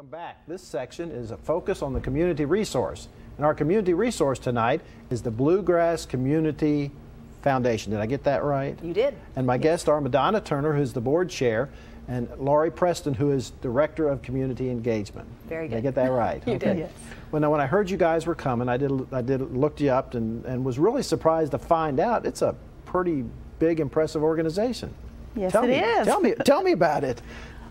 Welcome back. This section is a focus on the community resource. And our community resource tonight is the Bluegrass Community Foundation. Did I get that right? You did. And my yes. guests are Madonna Turner, who's the board chair, and Laurie Preston, who is Director of Community Engagement. Very good. Did I get that right? you okay. did, yes. Well, now, when I heard you guys were coming, I did, I did looked you up and, and was really surprised to find out it's a pretty big, impressive organization. Yes, tell it me, is. Tell me, tell me about it.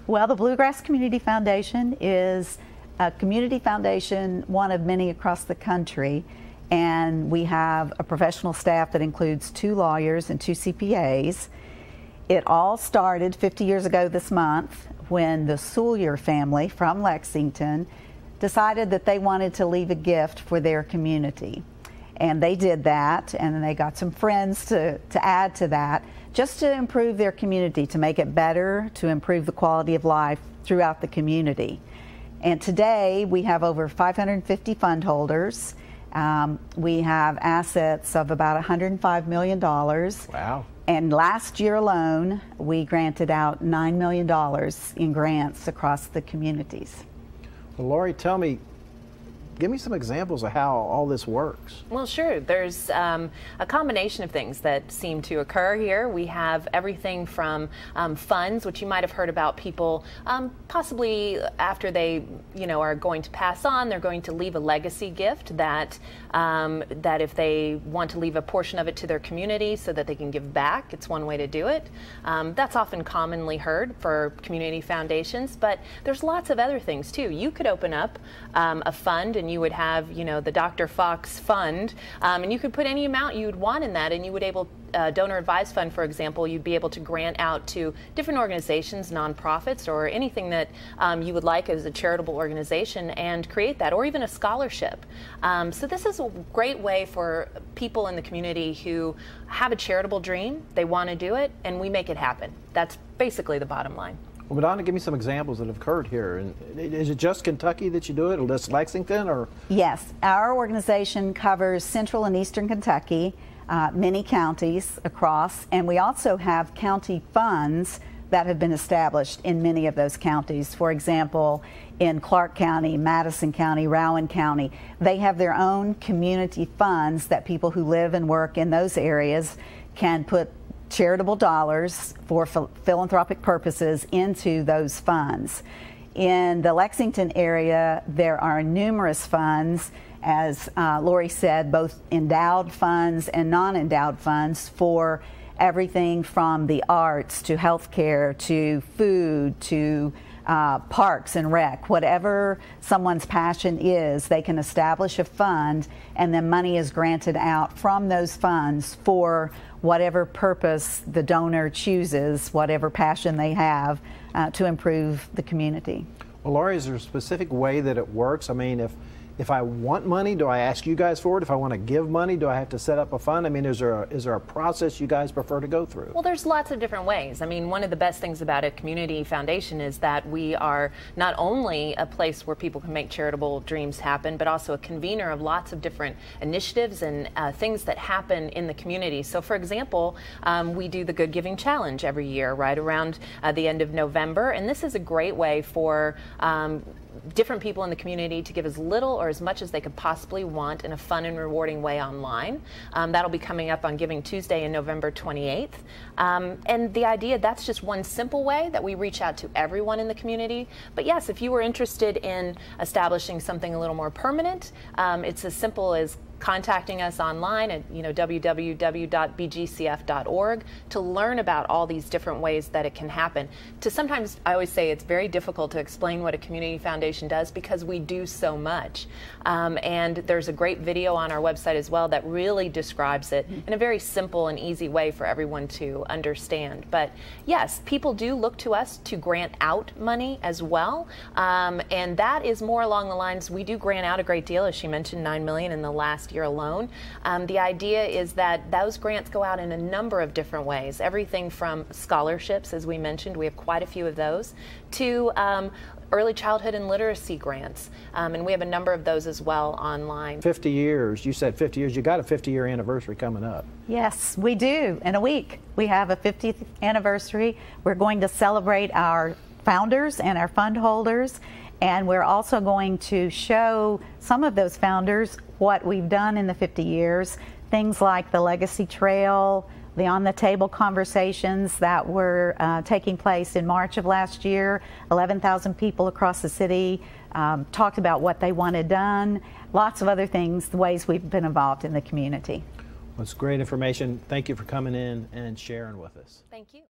Well, the Bluegrass Community Foundation is a community foundation, one of many across the country, and we have a professional staff that includes two lawyers and two CPAs. It all started 50 years ago this month when the Soulier family from Lexington decided that they wanted to leave a gift for their community. And they did that, and then they got some friends to, to add to that just to improve their community, to make it better, to improve the quality of life throughout the community. And today we have over 550 fund holders. Um, we have assets of about $105 million. Wow. And last year alone, we granted out $9 million in grants across the communities. Well, Laurie, tell me, give me some examples of how all this works. Well, sure. There's um, a combination of things that seem to occur here. We have everything from um, funds, which you might have heard about people um, possibly after they, you know, are going to pass on, they're going to leave a legacy gift that um, that if they want to leave a portion of it to their community so that they can give back, it's one way to do it. Um, that's often commonly heard for community foundations, but there's lots of other things too. You could open up um, a fund and you would have, you know, the Dr. Fox Fund, um, and you could put any amount you would want in that, and you would able uh, donor advised fund, for example, you'd be able to grant out to different organizations, nonprofits, or anything that um, you would like as a charitable organization, and create that, or even a scholarship. Um, so this is a great way for people in the community who have a charitable dream, they want to do it, and we make it happen. That's basically the bottom line. Well, Madonna, give me some examples that have occurred here. And is it just Kentucky that you do it, or just Lexington, or? Yes, our organization covers central and eastern Kentucky, uh, many counties across, and we also have county funds that have been established in many of those counties. For example, in Clark County, Madison County, Rowan County, they have their own community funds that people who live and work in those areas can put charitable dollars for philanthropic purposes into those funds. In the Lexington area, there are numerous funds, as uh, Laurie said, both endowed funds and non endowed funds for everything from the arts to healthcare to food to uh, parks and rec, whatever someone's passion is, they can establish a fund and then money is granted out from those funds for whatever purpose the donor chooses, whatever passion they have uh, to improve the community. Well, Laurie, is there a specific way that it works? I mean, if if I want money, do I ask you guys for it? If I want to give money, do I have to set up a fund? I mean, is there a, is there a process you guys prefer to go through? Well, there's lots of different ways. I mean, one of the best things about a community foundation is that we are not only a place where people can make charitable dreams happen, but also a convener of lots of different initiatives and uh, things that happen in the community. So, for example, um, we do the Good Giving Challenge every year, right around uh, the end of November, and this is a great way for um, different people in the community to give as little as much as they could possibly want in a fun and rewarding way online. Um, that'll be coming up on Giving Tuesday in November 28th. Um, and the idea that's just one simple way that we reach out to everyone in the community. But yes, if you were interested in establishing something a little more permanent, um, it's as simple as contacting us online at you know www.bgcf.org to learn about all these different ways that it can happen. To sometimes I always say it's very difficult to explain what a community foundation does because we do so much. Um, and there's a great video on our website as well that really describes it in a very simple and easy way for everyone to understand. But yes, people do look to us to grant out money as well, um, and that is more along the lines we do grant out a great deal, as she mentioned, nine million in the last last year alone. Um, the idea is that those grants go out in a number of different ways everything from scholarships, as we mentioned, we have quite a few of those, to um, early childhood and literacy grants. Um, and we have a number of those as well online. 50 years, you said 50 years, you got a 50 year anniversary coming up. Yes, we do. In a week, we have a 50th anniversary. We're going to celebrate our founders and our fund holders And we're also going to show some of those founders what we've done in the 50 years, things like the Legacy Trail, the on the table conversations that were uh, taking place in March of last year. 11,000 people across the city um, talked about what they wanted done, lots of other things, the ways we've been involved in the community. Well, it's great information. Thank you for coming in and sharing with us. Thank you.